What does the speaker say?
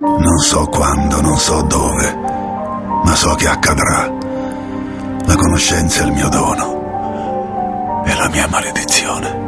Non so quando, non so dove, ma so che accadrà. La conoscenza è il mio dono e la mia maledizione.